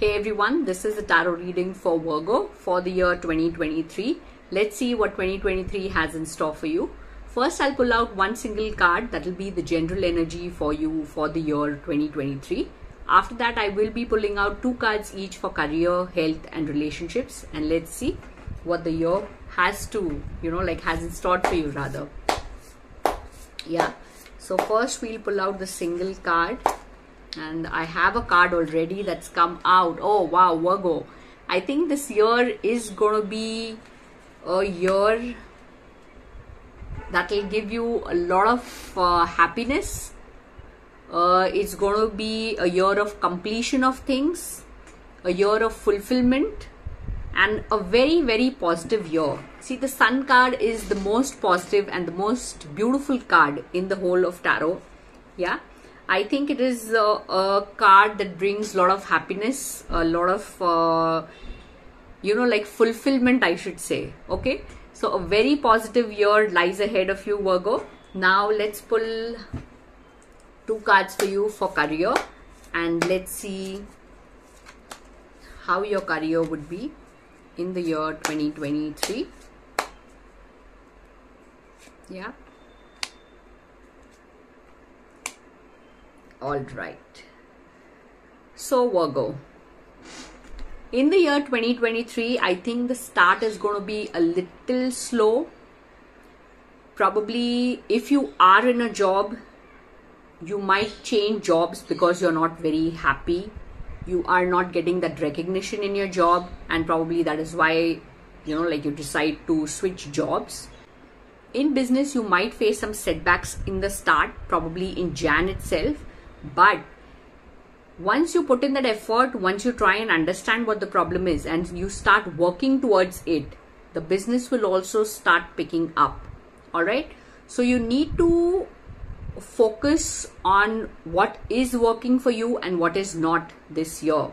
Hey everyone, this is the tarot reading for Virgo for the year 2023. Let's see what 2023 has in store for you. First, I'll pull out one single card that will be the general energy for you for the year 2023. After that, I will be pulling out two cards each for career, health, and relationships. And let's see what the year has to, you know, like has in store for you rather. Yeah. So first we'll pull out the single card and I have a card already that's come out. Oh wow, Virgo. I think this year is going to be a year that will give you a lot of uh, happiness. Uh, it's going to be a year of completion of things, a year of fulfillment, and a very, very positive year. See, the Sun card is the most positive and the most beautiful card in the whole of tarot. Yeah I think it is a, a card that brings a lot of happiness, a lot of, uh, you know, like fulfillment, I should say. Okay. So a very positive year lies ahead of you, Virgo. Now let's pull two cards for you for career and let's see how your career would be in the year 2023. Yeah. All right. So virgo in the year 2023 i think the start is going to be a little slow. Probably if you are in a job you might change jobs because you're not very happy. You are not getting that recognition in your job and probably that is why you know like you decide to switch jobs. In business you might face some setbacks in the start probably in jan itself but once you put in that effort, once you try and understand what the problem is and you start working towards it, the business will also start picking up. All right. So you need to focus on what is working for you and what is not this year.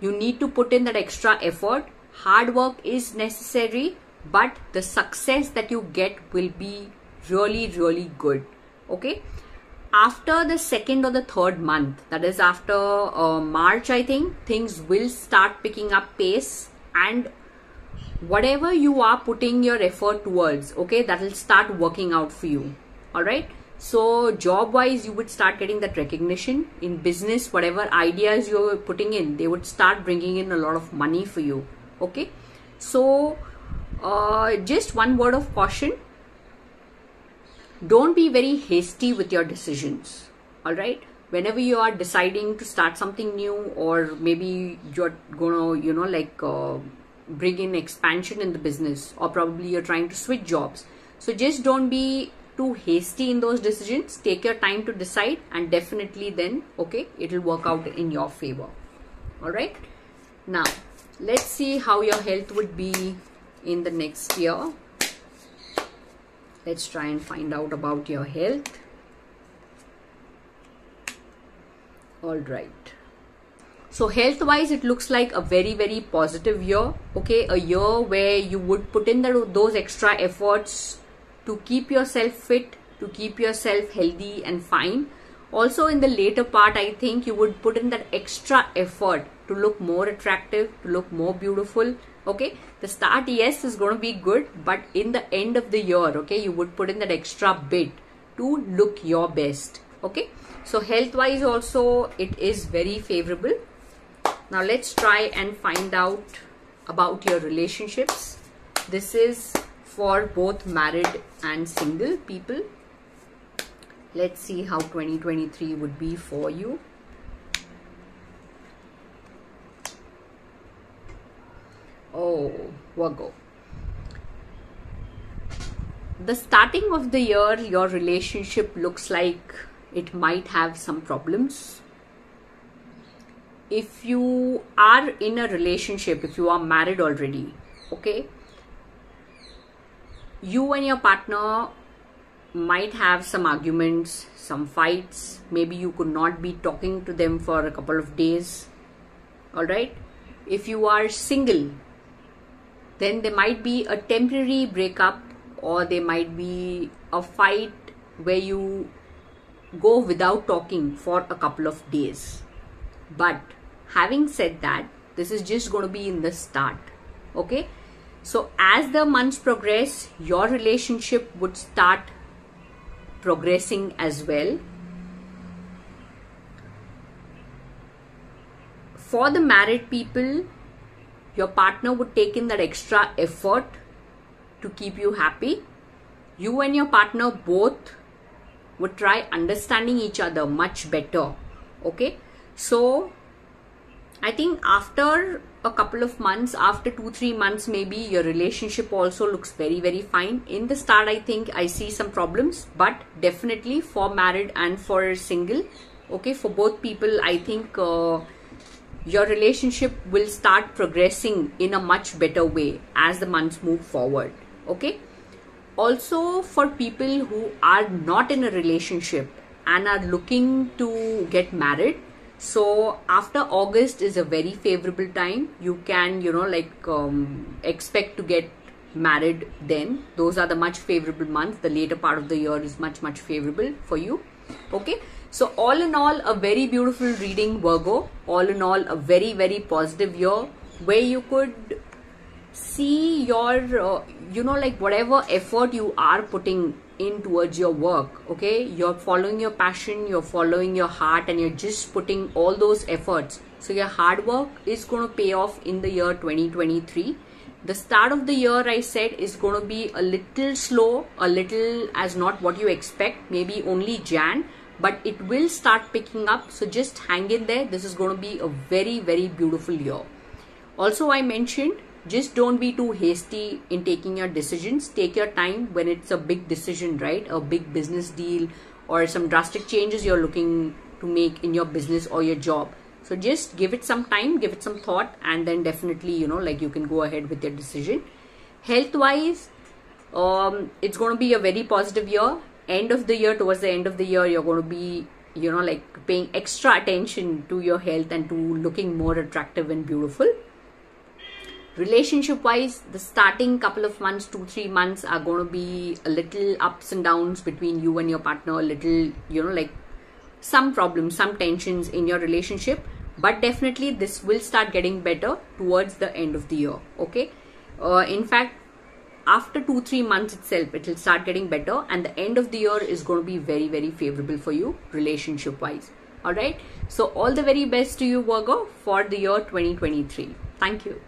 You need to put in that extra effort. Hard work is necessary, but the success that you get will be really, really good. Okay after the second or the third month, that is after uh, March, I think, things will start picking up pace and whatever you are putting your effort towards, okay, that will start working out for you. All right. So job wise, you would start getting that recognition in business, whatever ideas you're putting in, they would start bringing in a lot of money for you. Okay. So uh, just one word of caution don't be very hasty with your decisions. All right? Whenever you are deciding to start something new or maybe you're gonna you know like uh, bring in expansion in the business or probably you're trying to switch jobs. So just don't be too hasty in those decisions. Take your time to decide and definitely then okay it'll work out in your favor. All right? Now let's see how your health would be in the next year let's try and find out about your health. All right. So health wise it looks like a very very positive year okay? A year where you would put in the, those extra efforts to keep yourself fit to keep yourself healthy and fine. Also in the later part i think you would put in that extra effort to look more attractive to look more beautiful okay? The start yes is going to be good but in the end of the year okay you would put in that extra bit to look your best okay? So health wise also it is very favorable. Now let's try and find out about your relationships. This is for both married and single people. Let's see how 2023 would be for you Oh, Virgo. The starting of the year, your relationship looks like it might have some problems. If you are in a relationship, if you are married already, okay, you and your partner might have some arguments, some fights. Maybe you could not be talking to them for a couple of days. All right. If you are single, then there might be a temporary breakup or there might be a fight where you go without talking for a couple of days. But having said that this is just going to be in the start okay so as the months progress your relationship would start progressing as well for the married people your partner would take in that extra effort to keep you happy. You and your partner both would try understanding each other much better. Okay? So I think after a couple of months, after two, three months, maybe your relationship also looks very, very fine. In the start, I think I see some problems, but definitely for married and for single, okay, for both people, I think uh, your relationship will start progressing in a much better way as the months move forward, okay. Also, for people who are not in a relationship and are looking to get married, so after august is a very favorable time. You can you know like um, expect to get married then. Those are the much favorable months. The later part of the year is much much favorable for you okay so all in all a very beautiful reading virgo. All in all a very very positive year where you could see your uh, you know like whatever effort you are putting in towards your work okay? You're following your passion you're following your heart and you're just putting all those efforts. So your hard work is going to pay off in the year 2023 the start of the year i said is going to be a little slow a little as not what you expect maybe only jan but it will start picking up so just hang in there. This is going to be a very very beautiful year. Also i mentioned just don't be too hasty in taking your decisions. Take your time when it's a big decision right? A big business deal or some drastic changes you're looking to make in your business or your job. So just give it some time give it some thought and then definitely you know like you can go ahead with your decision. Health wise um, it's going to be a very positive year end of the year towards the end of the year you're going to be you know like paying extra attention to your health and to looking more attractive and beautiful. Relationship wise the starting couple of months two three months are going to be a little ups and downs between you and your partner a little you know like some problems some tensions in your relationship. But definitely this will start getting better towards the end of the year okay? Uh, in fact after two three months itself it will start getting better and the end of the year is going to be very very favorable for you relationship wise all right? So all the very best to you virgo for the year 2023 thank you